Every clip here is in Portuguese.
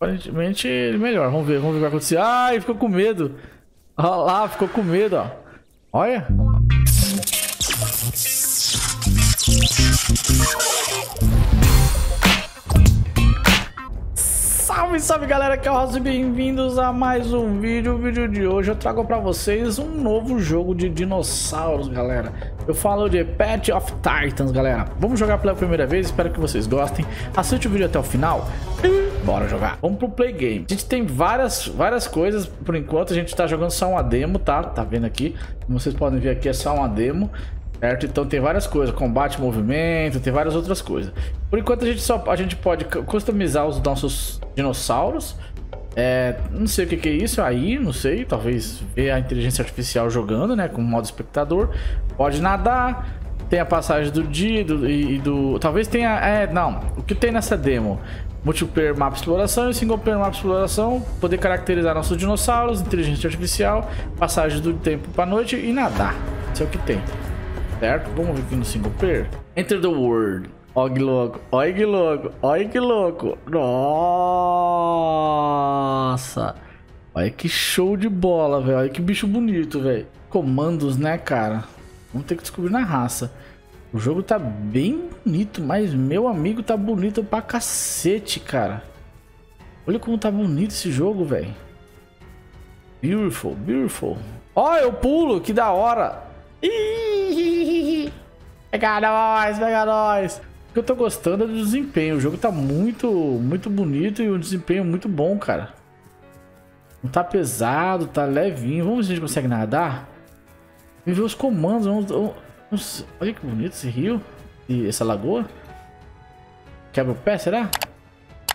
Aparentemente melhor. Vamos ver, vamos ver o que vai acontecer. Ai, ficou com medo. Olha lá, ficou com medo, ó. Olha. Salve, salve galera, que é o bem-vindos a mais um vídeo. O vídeo de hoje eu trago pra vocês um novo jogo de dinossauros, galera. Eu falo de Pet of Titans, galera. Vamos jogar pela primeira vez, espero que vocês gostem. Assiste o vídeo até o final e bora jogar. Vamos pro play game. A gente tem várias, várias coisas, por enquanto a gente tá jogando só uma demo, tá? Tá vendo aqui? Como vocês podem ver aqui é só uma demo. Certo? Então tem várias coisas, combate, movimento, tem várias outras coisas. Por enquanto a gente só a gente pode customizar os nossos dinossauros. É, não sei o que, que, é isso aí, não sei, talvez ver a inteligência artificial jogando, né, com modo espectador. Pode nadar, tem a passagem do dia do, e, do, talvez tenha, é, não, o que tem nessa demo? Multiplayer mapa exploração e single player mapa exploração, poder caracterizar nossos dinossauros, inteligência artificial, passagem do tempo para noite e nadar. Isso é o que tem. Certo? Vamos ver aqui no single player. Enter the world. Olha que louco, olha que louco, olha que louco. Nossa. Olha que show de bola, velho. Olha que bicho bonito, velho. Comandos, né, cara? Vamos ter que descobrir na raça. O jogo tá bem bonito, mas meu amigo tá bonito pra cacete, cara. Olha como tá bonito esse jogo, velho. Beautiful, beautiful. Ó, eu pulo, que da hora. Ih, pega nós, pega nós. O que eu tô gostando é do desempenho. O jogo tá muito, muito bonito e o desempenho muito bom, cara. Não tá pesado, tá levinho. Vamos ver se a gente consegue nadar. Vem ver os comandos. Vamos, vamos, olha que bonito esse rio e essa lagoa. Quebra o pé, será?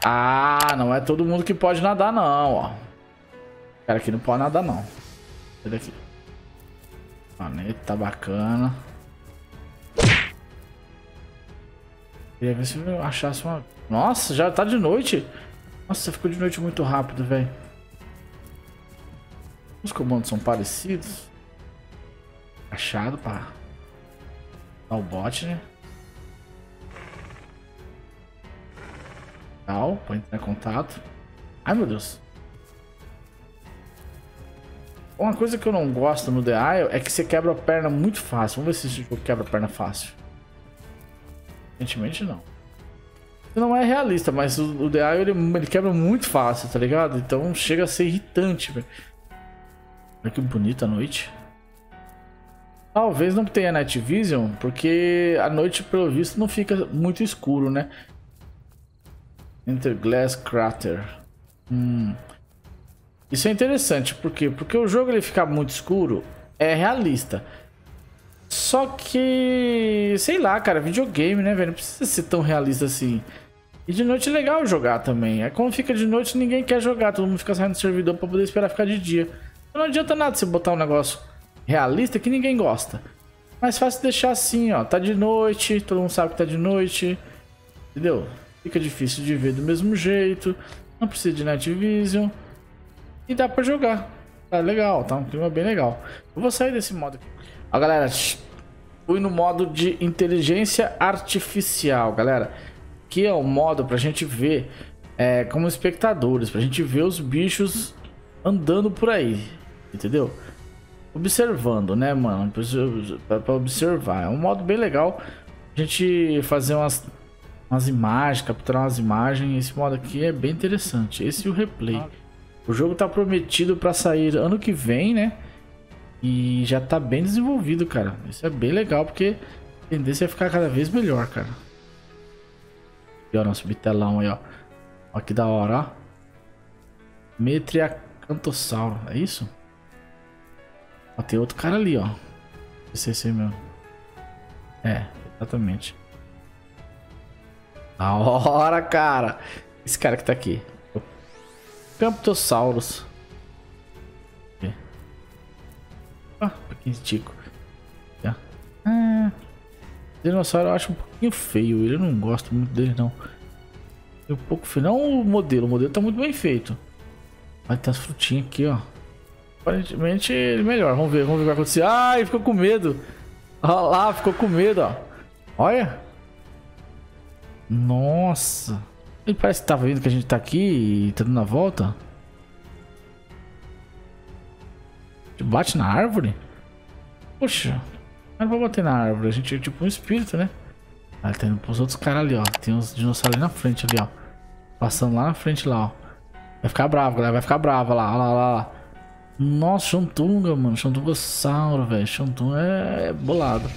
Ah, não é todo mundo que pode nadar, não, ó. Cara, aqui não pode nadar, não. Sai daqui. Planeta tá bacana. Queria ver se eu achasse uma... Nossa, já tá de noite. Nossa, ficou de noite muito rápido, velho. Os comandos são parecidos. Achado pra dar o bot, né? Tal, pra entrar em contato. Ai, meu Deus. Uma coisa que eu não gosto no The Isle é que você quebra a perna muito fácil. Vamos ver se esse jogo quebra a perna fácil. Aparentemente não. Não é realista, mas o, The Isle ele, ele, quebra muito fácil, tá ligado? Então chega a ser irritante, velho. Olha que bonita a noite. Talvez não tenha Night Vision, porque a noite, pelo visto, não fica muito escuro, né? Enter Glass Crater. Hum. Isso é interessante, por quê? Porque o jogo ele ficar muito escuro é realista. Só que, sei lá, cara, videogame, né, velho? Não precisa ser tão realista assim. E de noite é legal jogar também. É quando fica de noite ninguém quer jogar, todo mundo fica saindo do servidor pra poder esperar ficar de dia. Então não adianta nada você botar um negócio realista que ninguém gosta. Mais fácil deixar assim, ó. Tá de noite, todo mundo sabe que tá de noite. Entendeu? Fica difícil de ver do mesmo jeito. Não precisa de Night Vision. E dá pra jogar. Tá legal, tá um clima bem legal. Eu vou sair desse modo aqui. Ó, galera, fui no modo de inteligência artificial, galera. Que é o modo pra gente ver é, como espectadores, pra gente ver os bichos andando por aí, entendeu? Observando, né, mano? Pra, pra observar. É um modo bem legal. A gente fazer umas, umas imagens, capturar umas imagens. Esse modo aqui é bem interessante. Esse e o replay. O jogo tá prometido para sair ano que vem, né? E já tá bem desenvolvido, cara. Isso é bem legal, porque a tendência é ficar cada vez melhor, cara. E ó, nosso bitelão aí, ó. Ó que da hora, ó. Metriacantossauro, é isso? Ó, tem outro cara ali, ó. é meu. É, exatamente. Da hora, cara. Esse cara que tá aqui. Camptossauros. 15 tico. O Dinossauro eu acho um pouquinho feio. Ele não gosto muito dele, não. É um pouco feio. Não o modelo. O modelo tá muito bem feito. Mas tem as frutinhas aqui, ó. Aparentemente ele melhor. Vamos ver, vamos ver o que vai acontecer. Ah, ele ficou com medo. Olha lá, ficou com medo, ó. Olha. Nossa. Ele parece que tava vendo que a gente tá aqui e tá dando a volta. Bate na árvore? Poxa, não vou bater na árvore. A gente é tipo um espírito, né? Ah, tá indo pros outros caras ali, ó. Tem uns dinossauros ali na frente ali, ó. Passando lá na frente lá, ó. Vai ficar bravo, galera. Vai ficar brava lá, lá, lá, lá. Nossa, Xantunga, mano. Xantungossauro, velho. Xantunga é, é bolado.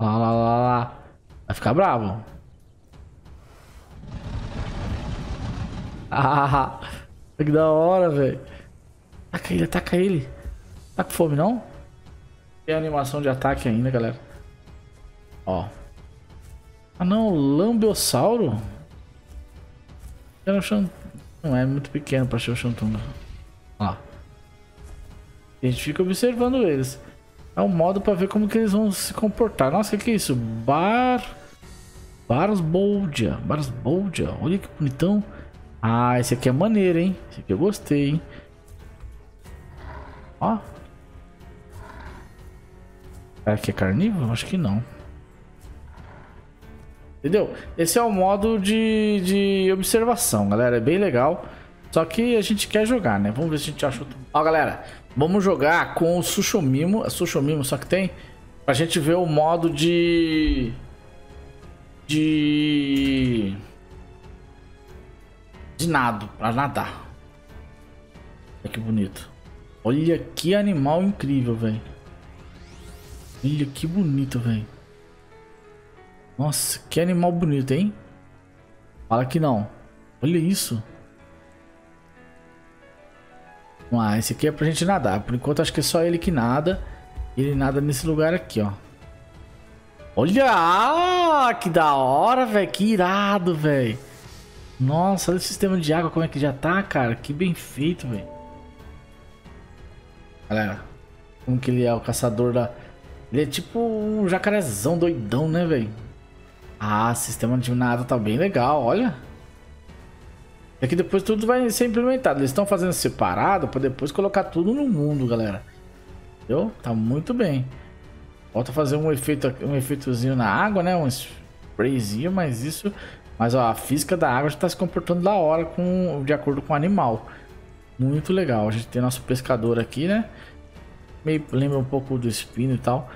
Lá, lá, lá, lá. Vai ficar bravo. Ah, que da hora, velho. Ataca ele, ataca ele. Tá com fome, não? Tem animação de ataque ainda, galera. Ó. Ah, não. Lambiossauro? Não é muito pequeno pra ser o Xantunga. Ó. A gente fica observando eles. É um modo pra ver como que eles vão se comportar. Nossa, o que, que é isso? Bar... Barsboldia. Barsboldia. Olha que bonitão. Ah, esse aqui é maneiro, hein? Esse aqui eu gostei, hein? Ó. Será que é carnívoro? Acho que não. Entendeu? Esse é o modo de, de observação, galera. É bem legal. Só que a gente quer jogar, né? Vamos ver se a gente acha outro. Ó, galera. Vamos jogar com o Sushomimo. É Sushomimo só que tem. Pra gente ver o modo de... De de nado, para nadar. Olha que bonito. Olha que animal incrível, velho. Olha que bonito, velho. Nossa, que animal bonito, hein? Fala que não. Olha isso. Ah, esse aqui é pra gente nadar. Por enquanto acho que é só ele que nada. Ele nada nesse lugar aqui, ó. Olha! Ah, que da hora, velho. Que irado, velho. Nossa, olha o sistema de água como é que já tá, cara. Que bem feito, velho. Galera, como que ele é o caçador da... Ele é tipo um jacarezão doidão, né, velho? Ah, sistema de nada tá bem legal, olha. É que depois tudo vai ser implementado. Eles estão fazendo separado para depois colocar tudo no mundo, galera. Entendeu? Tá muito bem. Falta fazer um efeito, um efeitozinho na água, né? Um sprayzinho, mas isso mas ó, a física da água está se comportando da hora com, de acordo com o animal. Muito legal. A gente tem nosso pescador aqui, né? Meio, lembra um pouco do espino e tal.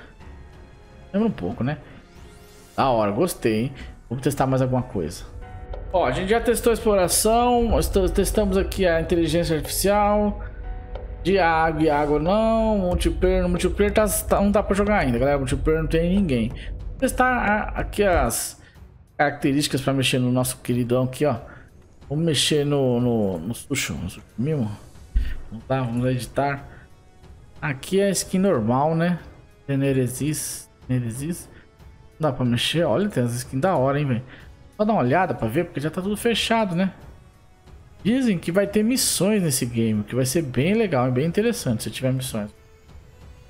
Lembra um pouco, né? Da hora, gostei, hein? Vamos testar mais alguma coisa. Ó, a gente já testou a exploração, testamos aqui a inteligência artificial. De água e água não, multiplayer, multiplayer tá, tá, não dá pra jogar ainda, galera. Multiplayer não tem ninguém. Vou testar aqui as características para mexer no nosso queridão aqui, ó. Vamos mexer no, no, no sushi, no sushi. Vamos lá, vamos editar. Aqui é a skin normal, né? Teneresis. Teneresis. Não dá pra mexer. Olha, tem as skins da hora, hein, velho. Só dar uma olhada pra ver, porque já tá tudo fechado, né? Dizem que vai ter missões nesse game, que vai ser bem legal e bem interessante se tiver missões.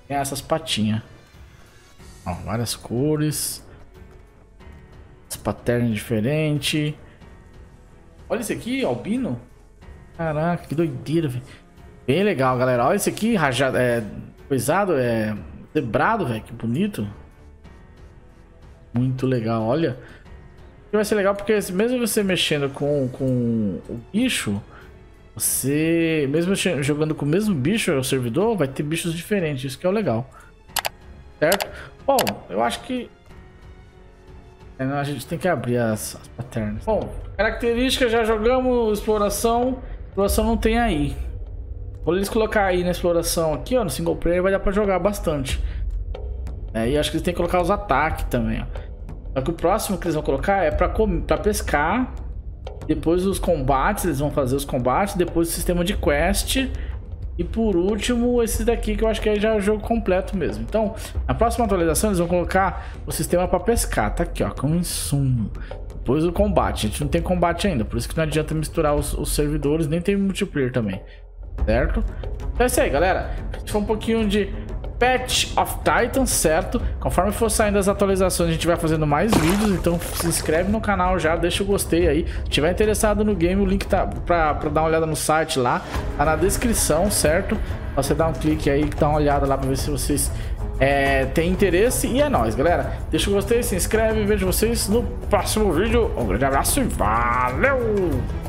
Tem essas patinhas. Ó, várias cores. As paternas diferentes. Olha esse aqui, albino. Caraca, que doideira, velho. Bem legal, galera. Olha esse aqui, rajado, é... Coisado, é... Zebrado, velho. Que bonito. Muito legal, olha. Vai ser legal porque mesmo você mexendo com, com o bicho... Você, mesmo jogando com o mesmo bicho, o servidor, vai ter bichos diferentes. Isso que é o legal. Certo? Bom, eu acho que é, a gente tem que abrir as, as paternas. Bom, características, já jogamos exploração. Exploração não tem aí. Vou eles colocar aí na exploração aqui, ó, no single player, vai dar pra jogar bastante. É, e acho que eles têm que colocar os ataques também, ó. Só que o próximo que eles vão colocar é pra, pra pescar. Depois os combates, eles vão fazer os combates. Depois o sistema de quest. E por último, esse daqui que eu acho que é já o jogo completo mesmo. Então, na próxima atualização eles vão colocar o sistema para pescar. Tá aqui, ó, como insumo. Depois o combate. A gente não tem combate ainda, por isso que não adianta misturar os, os servidores, nem tem multiplayer também. Certo? Então é isso aí, galera. Foi um pouquinho de Patch of Titan, certo? Conforme for saindo as atualizações, a gente vai fazendo mais vídeos, então se inscreve no canal já, deixa o gostei aí. Se tiver interessado no game, o link tá pra, pra dar uma olhada no site lá, tá na descrição, certo? Você dá um clique aí, dá uma olhada lá pra ver se vocês é, tem interesse e é nóis, galera. Deixa o gostei, se inscreve, vejo vocês no próximo vídeo. Um grande abraço e valeu!